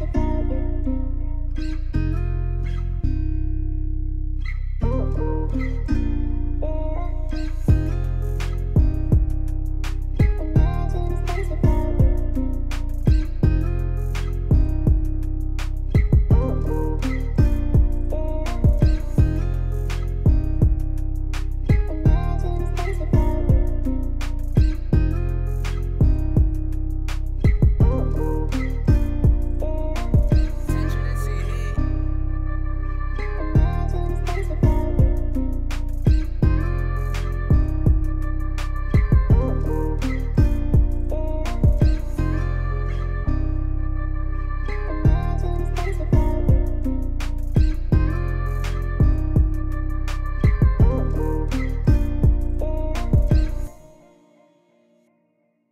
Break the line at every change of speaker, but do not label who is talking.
without you.